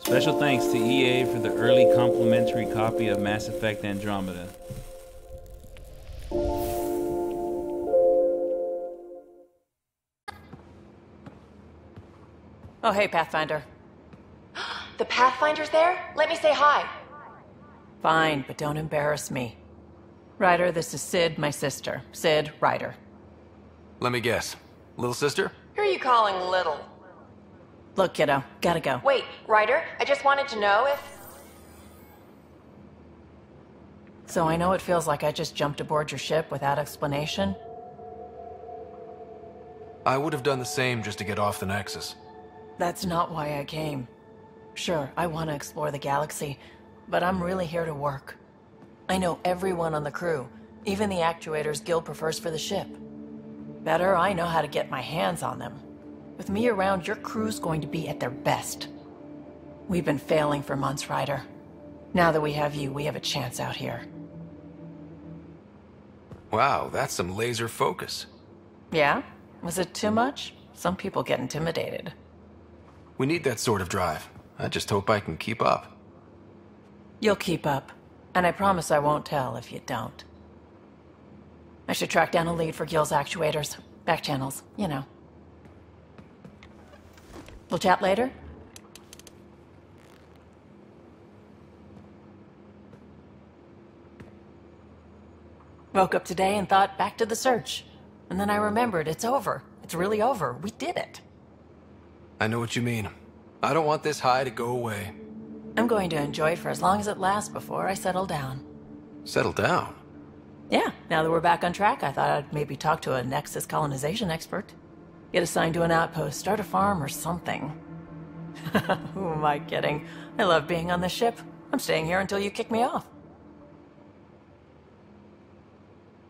Special thanks to EA for the early complimentary copy of Mass Effect Andromeda. Oh, hey, Pathfinder. The Pathfinder's there? Let me say hi. Fine, but don't embarrass me. Ryder, this is Sid, my sister. Sid, Ryder. Let me guess. Little sister? Who are you calling little? Look, kiddo, gotta go. Wait, Ryder, I just wanted to know if... So I know it feels like I just jumped aboard your ship without explanation. I would have done the same just to get off the Nexus. That's not why I came. Sure, I want to explore the galaxy, but I'm really here to work. I know everyone on the crew, even the actuators Gil prefers for the ship. Better, I know how to get my hands on them. With me around, your crew's going to be at their best. We've been failing for months, Ryder. Now that we have you, we have a chance out here. Wow, that's some laser focus. Yeah? Was it too much? Some people get intimidated. We need that sort of drive. I just hope I can keep up. You'll keep up. And I promise I won't tell if you don't. I should track down a lead for Gil's actuators. Back channels, you know. We'll chat later? Woke up today and thought back to the search. And then I remembered it's over. It's really over. We did it. I know what you mean. I don't want this high to go away. I'm going to enjoy it for as long as it lasts before I settle down. Settle down? Yeah, now that we're back on track, I thought I'd maybe talk to a Nexus colonization expert. Get assigned to an outpost, start a farm or something. Who am I kidding? I love being on the ship. I'm staying here until you kick me off.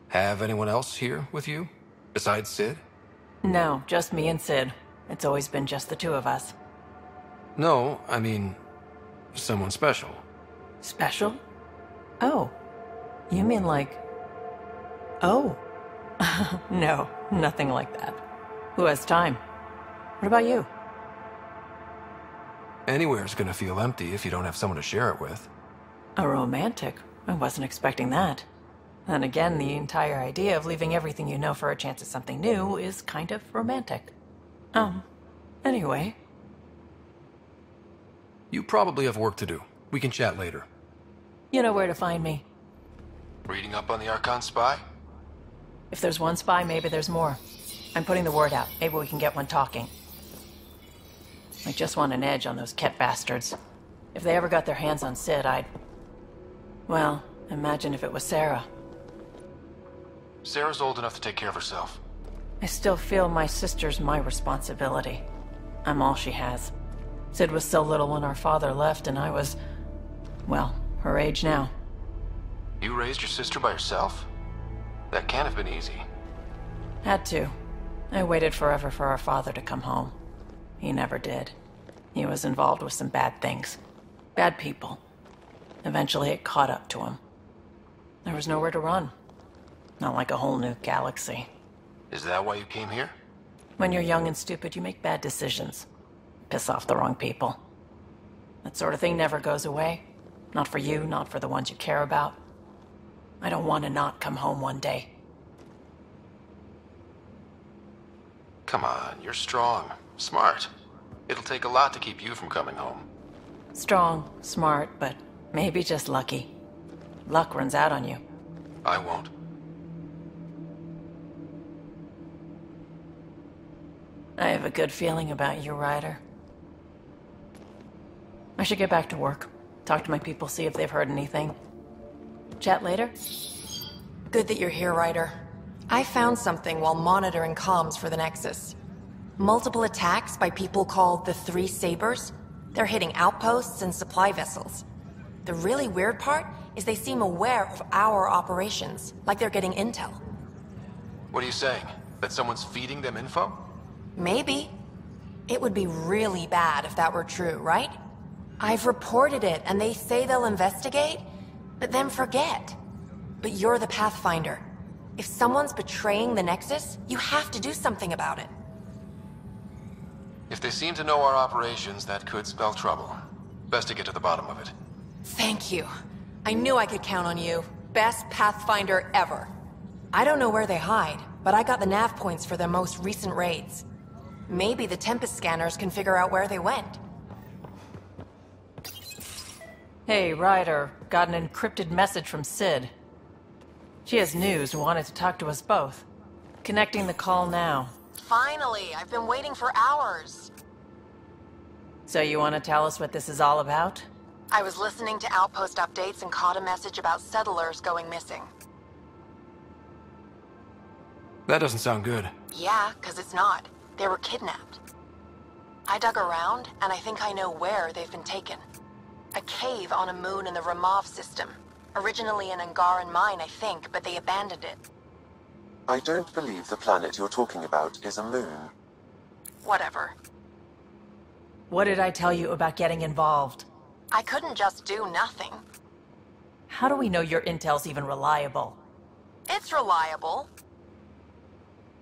Have anyone else here with you? Besides Sid? No, just me and Sid. It's always been just the two of us. No, I mean, someone special. Special? Oh. You mean like. Oh. no, nothing like that. Who has time? What about you? Anywhere's gonna feel empty if you don't have someone to share it with. A romantic? I wasn't expecting that. Then again, the entire idea of leaving everything you know for a chance at something new is kind of romantic. Um, anyway. You probably have work to do. We can chat later. You know where to find me. Reading up on the Archon spy? If there's one spy, maybe there's more. I'm putting the word out. Maybe we can get one talking. I just want an edge on those Kett bastards. If they ever got their hands on Sid, I'd... Well, imagine if it was Sara. Sara's old enough to take care of herself. I still feel my sister's my responsibility. I'm all she has. Sid was so little when our father left, and I was... well, her age now. You raised your sister by yourself? That can't have been easy. Had to. I waited forever for our father to come home. He never did. He was involved with some bad things. Bad people. Eventually it caught up to him. There was nowhere to run. Not like a whole new galaxy. Is that why you came here? When you're young and stupid, you make bad decisions. Piss off the wrong people. That sort of thing never goes away. Not for you, not for the ones you care about. I don't want to not come home one day. Come on, you're strong, smart. It'll take a lot to keep you from coming home. Strong, smart, but maybe just lucky. Luck runs out on you. I won't. I have a good feeling about you, Ryder. I should get back to work. Talk to my people, see if they've heard anything. Chat later? Good that you're here, Ryder. I found something while monitoring comms for the Nexus. Multiple attacks by people called the Three Sabers. They're hitting outposts and supply vessels. The really weird part is they seem aware of our operations, like they're getting intel. What are you saying? That someone's feeding them info? Maybe. It would be really bad if that were true, right? I've reported it, and they say they'll investigate, but then forget. But you're the Pathfinder. If someone's betraying the Nexus, you have to do something about it. If they seem to know our operations, that could spell trouble. Best to get to the bottom of it. Thank you. I knew I could count on you. Best Pathfinder ever. I don't know where they hide, but I got the nav points for their most recent raids. Maybe the Tempest scanners can figure out where they went. Hey, Ryder. Got an encrypted message from Sid. She has news and wanted to talk to us both. Connecting the call now. Finally, I've been waiting for hours. So you want to tell us what this is all about? I was listening to Outpost updates and caught a message about settlers going missing. That doesn't sound good. Yeah, because it's not. They were kidnapped. I dug around, and I think I know where they've been taken. A cave on a moon in the Ramov system. Originally an Angaran mine, I think, but they abandoned it. I don't believe the planet you're talking about is a moon. Whatever. What did I tell you about getting involved? I couldn't just do nothing. How do we know your intel's even reliable? It's reliable.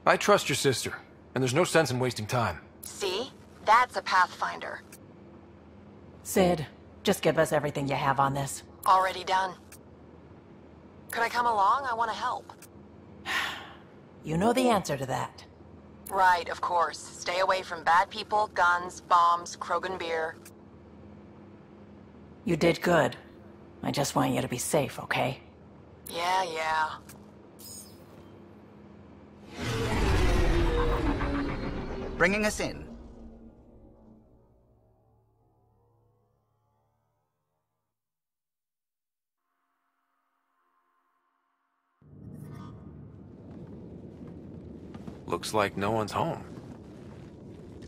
I trust your sister, and there's no sense in wasting time. See? That's a Pathfinder. Sid, just give us everything you have on this. Already done. Could I come along? I want to help. You know the answer to that. Right, of course. Stay away from bad people, guns, bombs, Krogan beer. You did good. I just want you to be safe, okay? Yeah, yeah. Bringing us in. Looks like no one's home.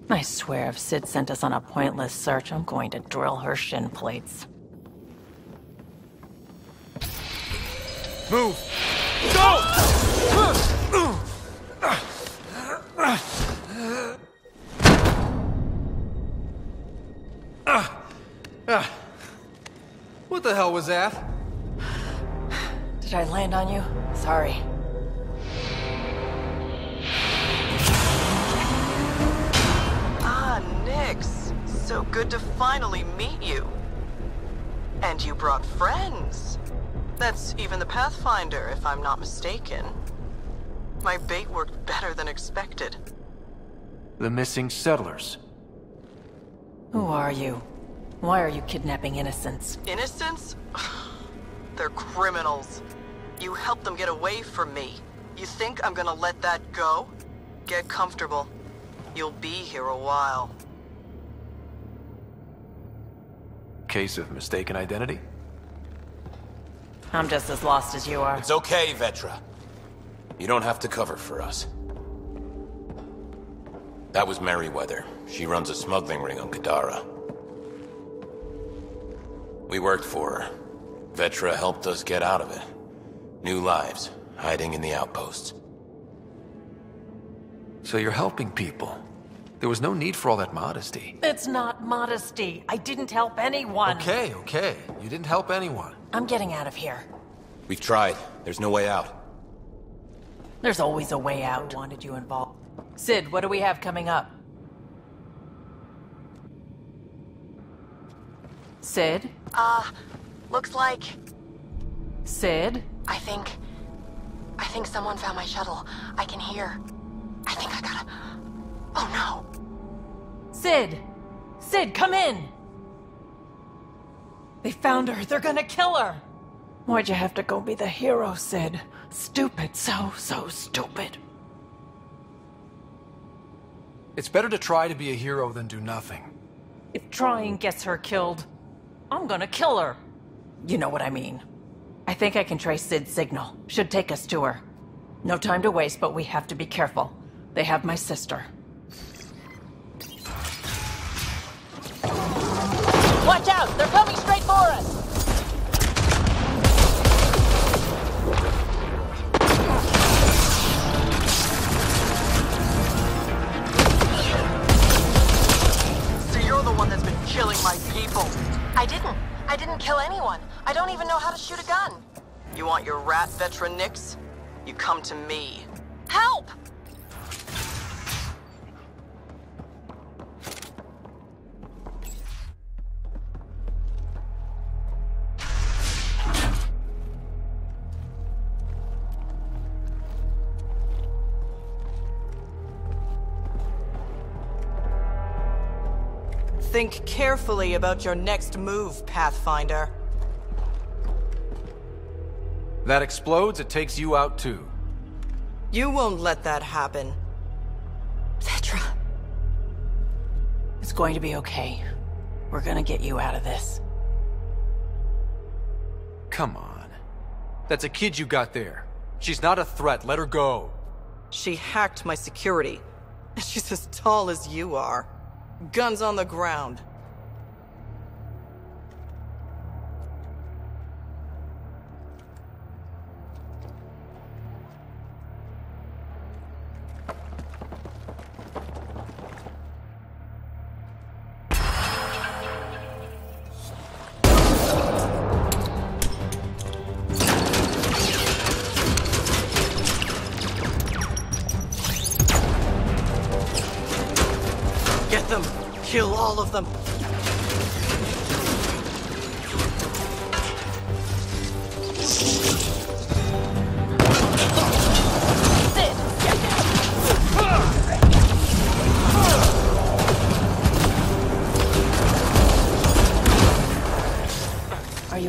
I swear if Sid sent us on a pointless search, I'm going to drill her shin plates. Move! Go! What the hell was that? Did I land on you? Sorry. So good to finally meet you. And you brought friends. That's even the Pathfinder, if I'm not mistaken. My bait worked better than expected. The missing settlers. Who are you? Why are you kidnapping innocents? Innocents? They're criminals. You helped them get away from me. You think I'm gonna let that go? Get comfortable. You'll be here a while. Case of mistaken identity? I'm just as lost as you are. It's okay, Vetra. You don't have to cover for us. That was Merryweather. She runs a smuggling ring on Kadara. We worked for her. Vetra helped us get out of it. New lives, hiding in the outposts. So you're helping people. There was no need for all that modesty. It's not modesty. I didn't help anyone. Okay, okay. You didn't help anyone. I'm getting out of here. We've tried. There's no way out. There's always a way out. Wanted you involved. Sid, what do we have coming up? Sid? Uh, looks like... Sid? I think... I think someone found my shuttle. I can hear. I think I gotta... Oh no! Sid! Sid, come in! They found her. They're gonna kill her! Why'd you have to go be the hero, Sid? Stupid. So, so stupid. It's better to try to be a hero than do nothing. If trying gets her killed, I'm gonna kill her. You know what I mean. I think I can trace Sid's signal. Should take us to her. No time to waste, but we have to be careful. They have my sister. Watch out! They're coming straight for us! So you're the one that's been killing my people. I didn't. I didn't kill anyone. I don't even know how to shoot a gun. You want your rat Vetra Nyx? You come to me. Help! Think carefully about your next move, Pathfinder. That explodes, it takes you out too. You won't let that happen. Vetra. It's going to be okay. We're gonna get you out of this. Come on. That's a kid you got there. She's not a threat, let her go. She hacked my security. She's as tall as you are. Guns on the ground.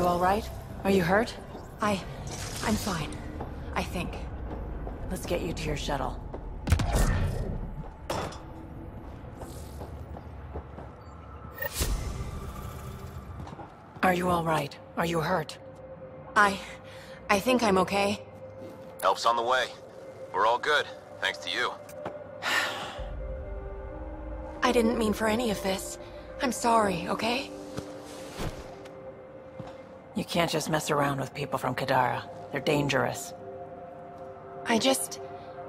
Are you alright? Are you hurt? I. I'm fine. I think. Let's get you to your shuttle. Are you alright? Are you hurt? I. I think I'm okay. Help's on the way. We're all good, thanks to you. I didn't mean for any of this. I'm sorry, okay? You can't just mess around with people from Kadara. They're dangerous. I just.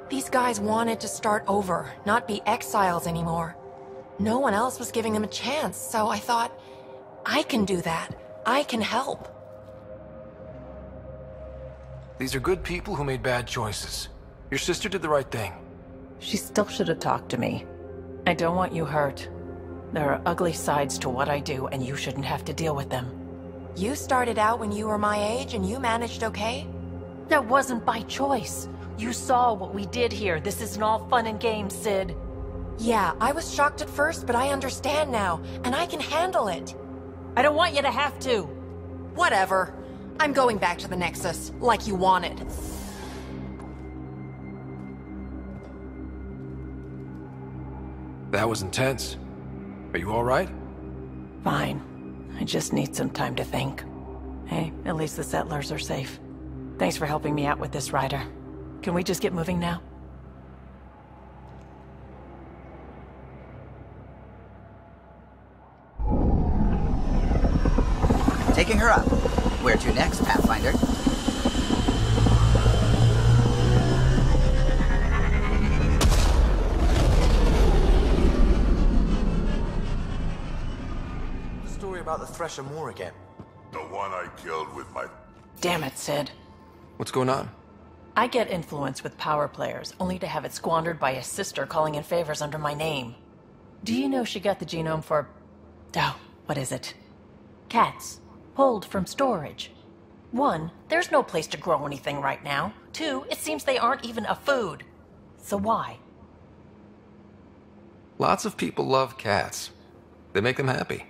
These guys wanted to start over, not be exiles anymore. No one else was giving them a chance, so I thought, I can do that. I can help. These are good people who made bad choices. Your sister did the right thing. She still should have talked to me. I don't want you hurt. There are ugly sides to what I do, and you shouldn't have to deal with them. You started out when you were my age and you managed okay? That wasn't by choice. You saw what we did here. This isn't all fun and games, Sid. Yeah, I was shocked at first, but I understand now, and I can handle it. I don't want you to have to. Whatever. I'm going back to the Nexus, like you wanted. That was intense. Are you alright? Fine. Just need some time to think. Hey, at least the settlers are safe. Thanks for helping me out with this, Ryder. Can we just get moving now? Taking her up. Where to next, Pathfinder? About the Thresher Maw again. The one I killed with my... Damn it, Sid. What's going on? I get influence with power players, only to have it squandered by a sister calling in favors under my name. Do you know she got the genome for... Oh, what is it? Cats. Pulled from storage. One, there's no place to grow anything right now. Two, it seems they aren't even a food. So why? Lots of people love cats. They make them happy.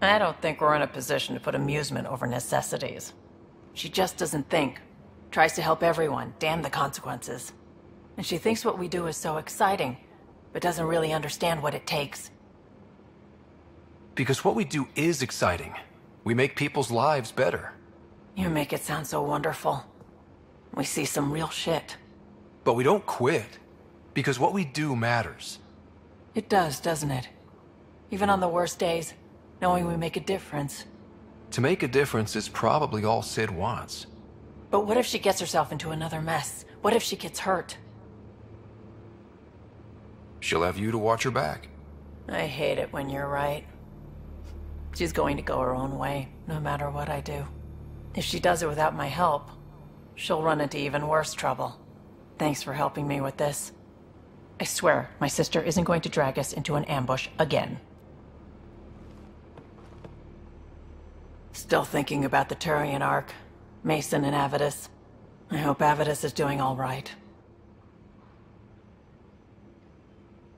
I don't think we're in a position to put amusement over necessities. She just doesn't think. Tries to help everyone, damn the consequences. And she thinks what we do is so exciting, but doesn't really understand what it takes. Because what we do is exciting. We make people's lives better. You make it sound so wonderful. We see some real shit. But we don't quit. Because what we do matters. It does, doesn't it? Even on the worst days, knowing we make a difference. To make a difference is probably all Sid wants. But what if she gets herself into another mess? What if she gets hurt? She'll have you to watch her back. I hate it when you're right. She's going to go her own way, no matter what I do. If she does it without my help, she'll run into even worse trouble. Thanks for helping me with this. I swear, my sister isn't going to drag us into an ambush again. Still thinking about the Turian Ark, Macen and Avitus. I hope Avitus is doing all right.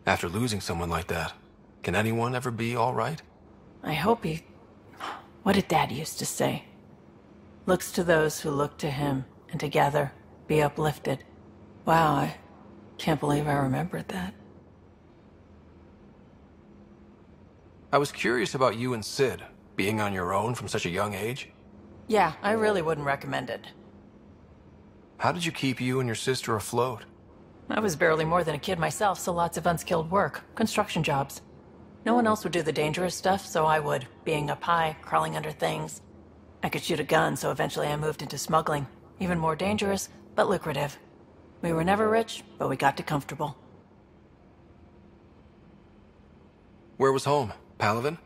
After losing someone like that, can anyone ever be alright? I hope he. What did Dad used to say? Looks to those who look to him, and together be uplifted. Wow, I can't believe I remembered that. I was curious about you and Sid, being on your own from such a young age. Yeah, I really wouldn't recommend it. How did you keep you and your sister afloat? I was barely more than a kid myself, so lots of unskilled work, construction jobs. No one else would do the dangerous stuff, so I would, being up high, crawling under things. I could shoot a gun, so eventually I moved into smuggling. Even more dangerous, but lucrative. We were never rich, but we got to comfortable. Where was home? Palaven?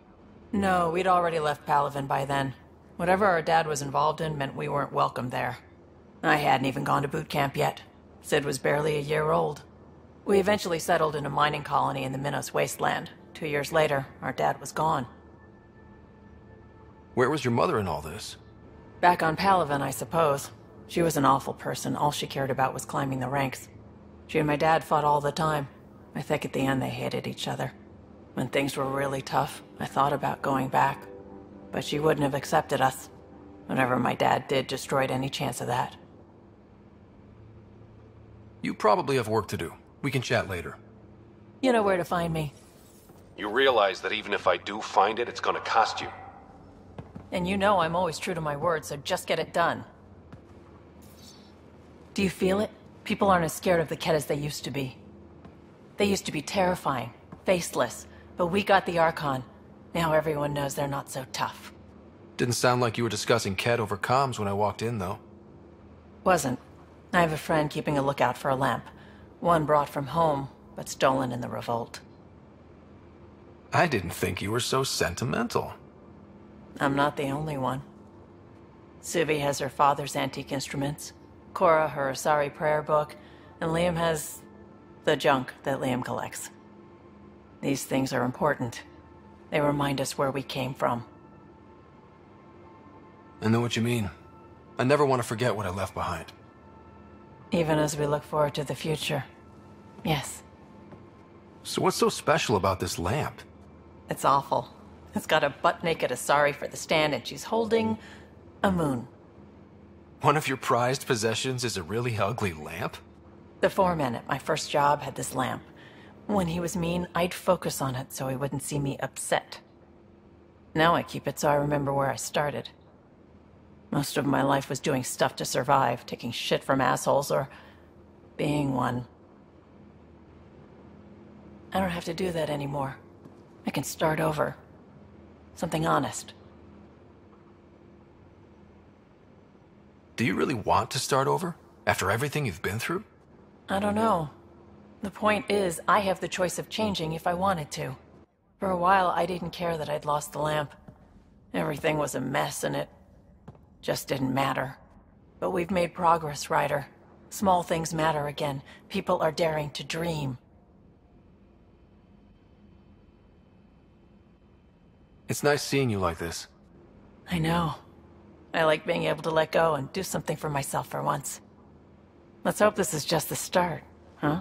No, we'd already left Palaven by then. Whatever our dad was involved in meant we weren't welcome there. I hadn't even gone to boot camp yet. Sid was barely a year old. We eventually settled in a mining colony in the Minos wasteland. Two years later, our dad was gone. Where was your mother in all this? Back on Palaven, I suppose. She was an awful person. All she cared about was climbing the ranks. She and my dad fought all the time. I think at the end they hated each other. When things were really tough, I thought about going back. But she wouldn't have accepted us. Whatever my dad did destroyed any chance of that. You probably have work to do. We can chat later. You know where to find me. You realize that even if I do find it, it's gonna cost you. And you know I'm always true to my word, so just get it done. Do you feel it? People aren't as scared of the Kett as they used to be. They used to be terrifying, faceless, but we got the Archon. Now everyone knows they're not so tough. Didn't sound like you were discussing Kett over comms when I walked in, though. Wasn't. I have a friend keeping a lookout for a lamp. One brought from home, but stolen in the revolt. I didn't think you were so sentimental. I'm not the only one. Suvi has her father's antique instruments, Cora her Asari prayer book, and Liam has the junk that Liam collects. These things are important. They remind us where we came from. I know what you mean. I never want to forget what I left behind. Even as we look forward to the future. Yes. So what's so special about this lamp? It's awful. It's got a butt-naked Asari for the stand, and she's holding a moon. One of your prized possessions is a really ugly lamp? The foreman at my first job had this lamp. When he was mean, I'd focus on it so he wouldn't see me upset. Now I keep it so I remember where I started. Most of my life was doing stuff to survive, taking shit from assholes, or being one. I don't have to do that anymore. I can start over. Something honest. Do you really want to start over? After everything you've been through? I don't know. The point is, I have the choice of changing if I wanted to. For a while, I didn't care that I'd lost the lamp. Everything was a mess, and it just didn't matter. But we've made progress, Ryder. Small things matter again. People are daring to dream. It's nice seeing you like this. I know. I like being able to let go and do something for myself for once. Let's hope this is just the start, huh?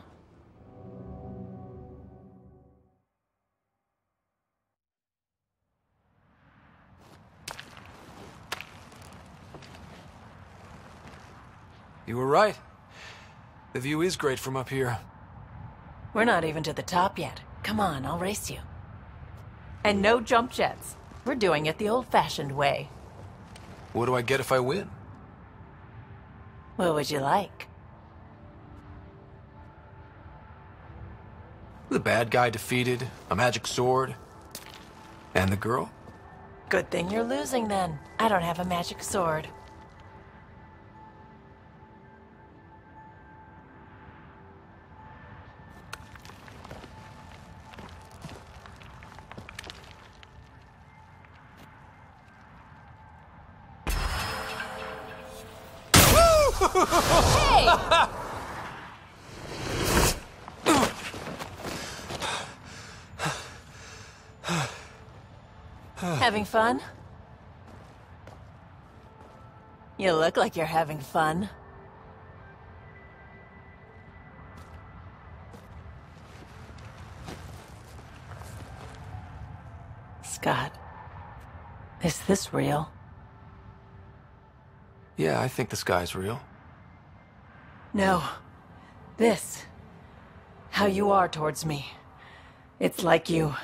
You were right. The view is great from up here. We're not even to the top yet. Come on, I'll race you. And no jump jets. We're doing it the old-fashioned way. What do I get if I win? What would you like? The bad guy defeated, a magic sword, and the girl? Good thing you're losing then. I don't have a magic sword. Having fun? You look like you're having fun. Scott, Is this real? Yeah, I think the sky's real. No. This. How you are towards me. It's like you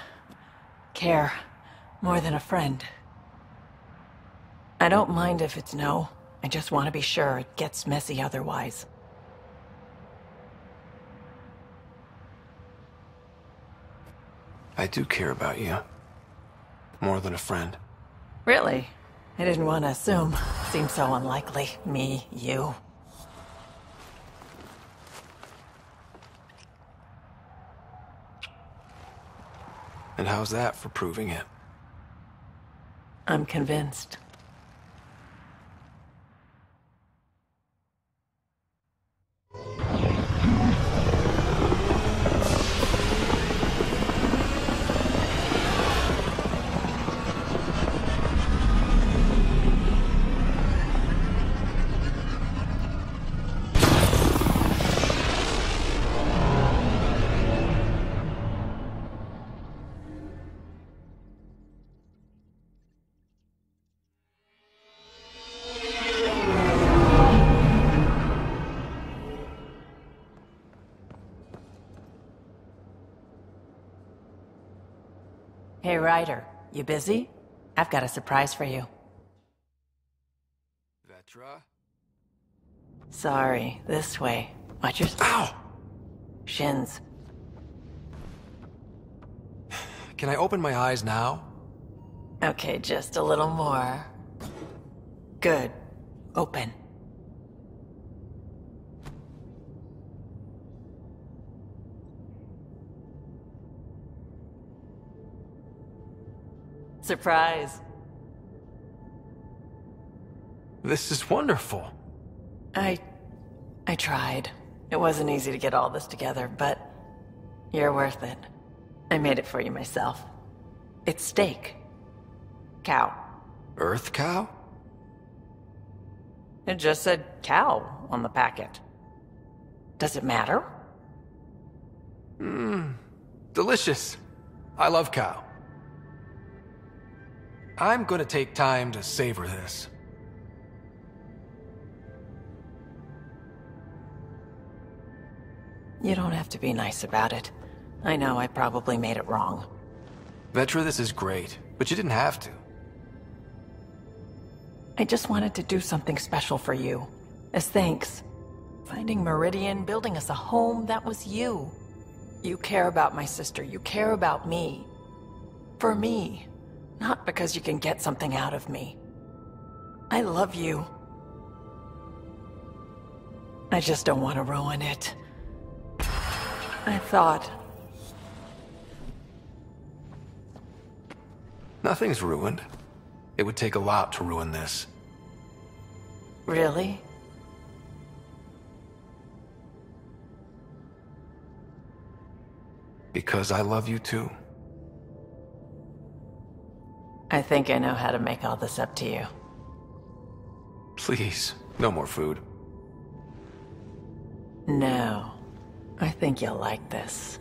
care more than a friend. I don't mind if it's no. I just want to be sure it gets messy otherwise. I do care about you. More than a friend. Really? I didn't want to assume. Seems so unlikely. Me, you. And how's that for proving it? I'm convinced. Hey, Ryder. You busy? I've got a surprise for you. Vetra? Sorry, this way. Watch your... Ow! Shins. Can I open my eyes now? Okay, just a little more. Good. Open. Surprise. This is wonderful. I... I tried. It wasn't easy to get all this together, but... You're worth it. I made it for you myself. It's steak. Cow. Earth cow? It just said cow on the packet. Does it matter? Mmm. Delicious. I love cow. I'm gonna take time to savor this. You don't have to be nice about it. I know I probably made it wrong. Vetra, this is great, but you didn't have to. I just wanted to do something special for you. As thanks. Finding Meridian, building us a home, that was you. You care about my sister. You care about me. For me. Not because you can get something out of me. I love you. I just don't want to ruin it. I thought... Nothing's ruined. It would take a lot to ruin this. Really? Because I love you too. I think I know how to make all this up to you. Please, no more food. No. I think you'll like this.